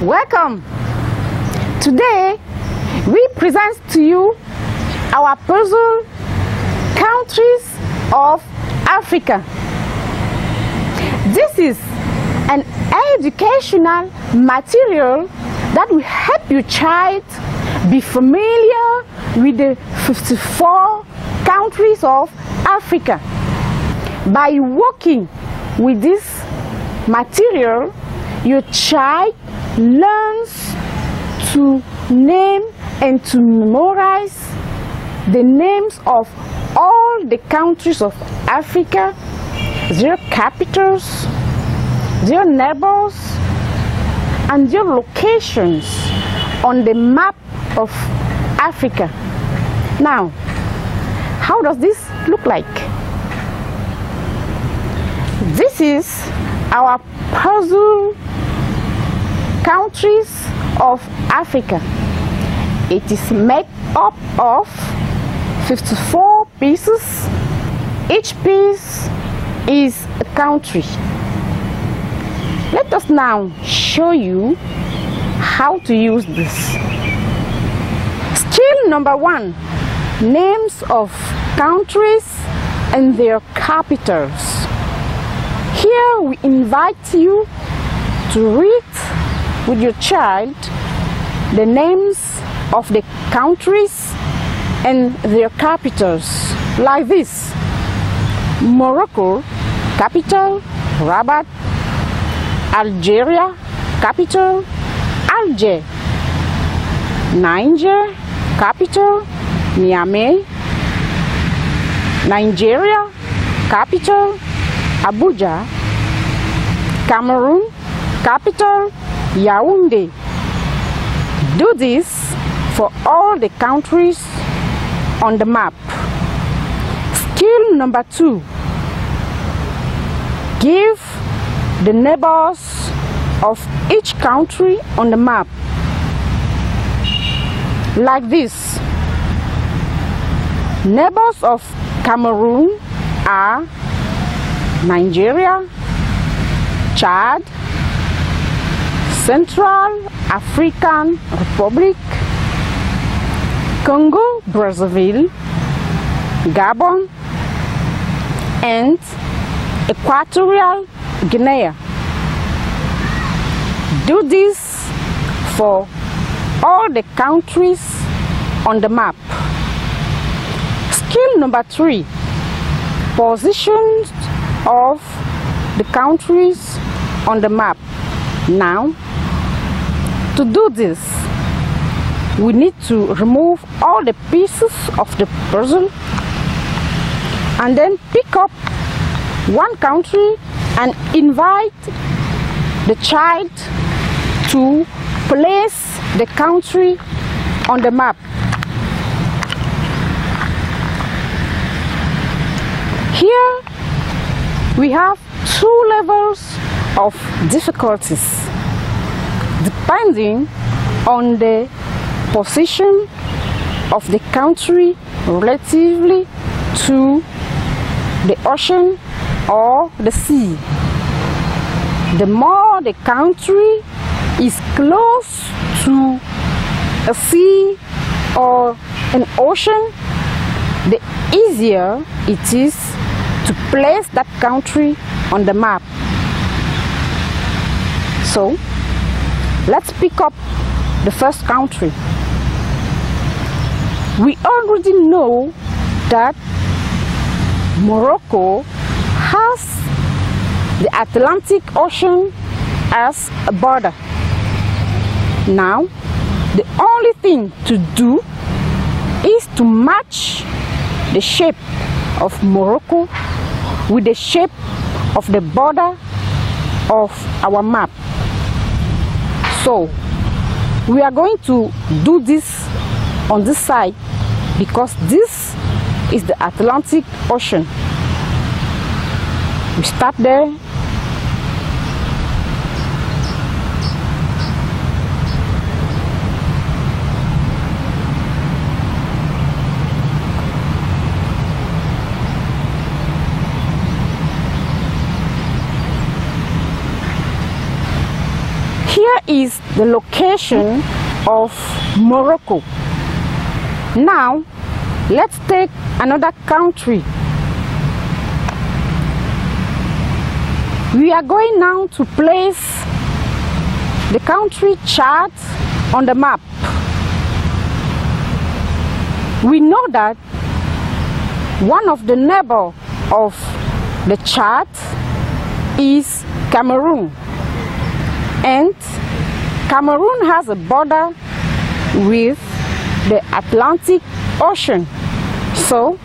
Welcome. Today we present to you our puzzle countries of Africa. This is an educational material that will help your child be familiar with the 54 countries of Africa. By working with this material, your child learns to name and to memorize the names of all the countries of Africa, their capitals, their neighbors, and their locations on the map of Africa. Now, how does this look like? This is our puzzle countries of Africa. It is made up of 54 pieces. Each piece is a country. Let us now show you how to use this. Skill number one, names of countries and their capitals. Here we invite you to read with your child the names of the countries and their capitals. Like this. Morocco, capital, Rabat, Algeria, capital, Alger, Niger, capital, Niamey, Nigeria, capital, Abuja, Cameroon, capital, Yaoundé. Do this for all the countries on the map. Skill number two. Give the neighbors of each country on the map like this. Neighbors of Cameroon are Nigeria, Chad, Central African Republic, Congo Brazzaville, Gabon, and Equatorial Guinea. Do this for all the countries on the map. Skill number three, positions of the countries on the map. Now, to do this, we need to remove all the pieces of the puzzle and then pick up one country and invite the child to place the country on the map. Here we have two levels of difficulties depending on the position of the country relatively to the ocean or the sea. The more the country is close to a sea or an ocean, the easier it is to place that country on the map. So, let's pick up the first country. We already know that Morocco has the Atlantic Ocean as a border. Now, the only thing to do is to match the shape of Morocco with the shape of the border of our map. So, we are going to do this on this side because this is the Atlantic Ocean. We start there. Is the location of Morocco. Now, let's take another country. We are going now to place the country Chad on the map. We know that one of the neighbor of the Chad is Cameroon and Cameroon has a border with the Atlantic Ocean. So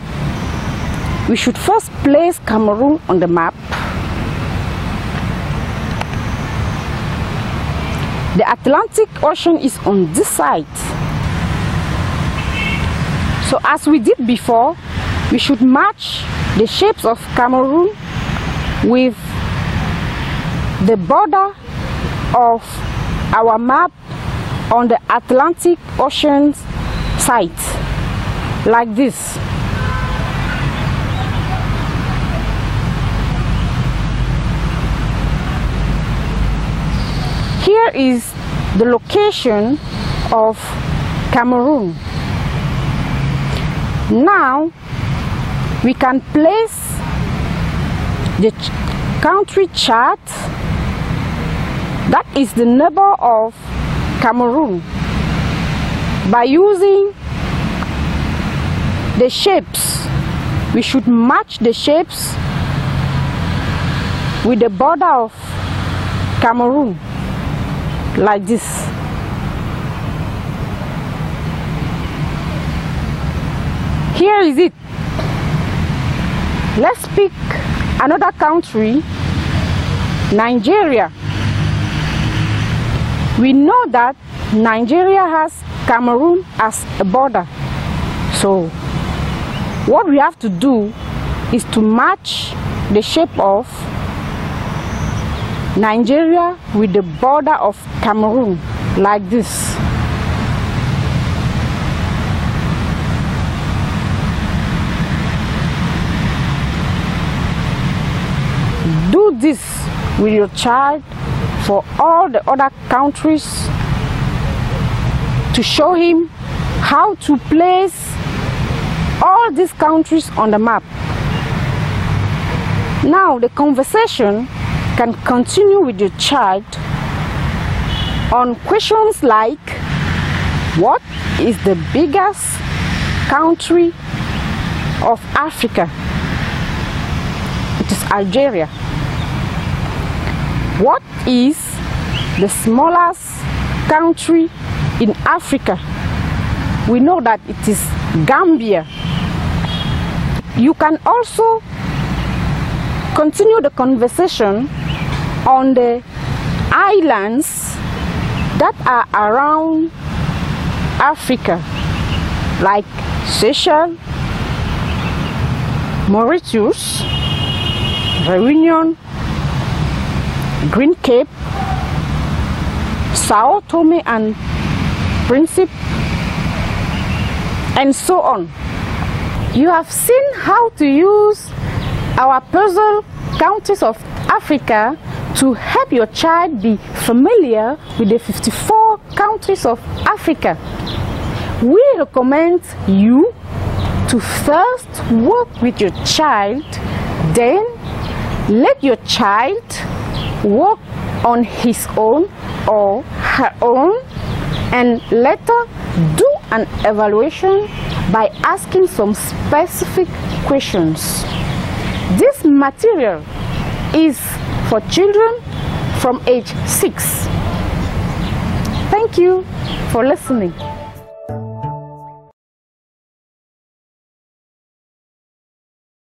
we should first place Cameroon on the map. The Atlantic Ocean is on this side. So as we did before we should match the shapes of Cameroon with the border of our map on the Atlantic Ocean site like this. Here is the location of Cameroon. Now we can place the country Chad that is the neighbor of Cameroon. By using the shapes we should match the shapes with the border of Cameroon like this. Here is it. Let's pick another country Nigeria we know that Nigeria has Cameroon as a border. So what we have to do is to match the shape of Nigeria with the border of Cameroon like this. Do this with your child for all the other countries to show him how to place all these countries on the map. Now the conversation can continue with your child on questions like what is the biggest country of Africa? It is Algeria. What is the smallest country in Africa? We know that it is Gambia. You can also continue the conversation on the islands that are around Africa, like Seychelles, Mauritius, Reunion, Green Cape, Sao Tome and Principe, and so on. You have seen how to use our puzzle countries of Africa to help your child be familiar with the 54 countries of Africa. We recommend you to first work with your child, then let your child work on his own or her own and later do an evaluation by asking some specific questions. This material is for children from age 6. Thank you for listening.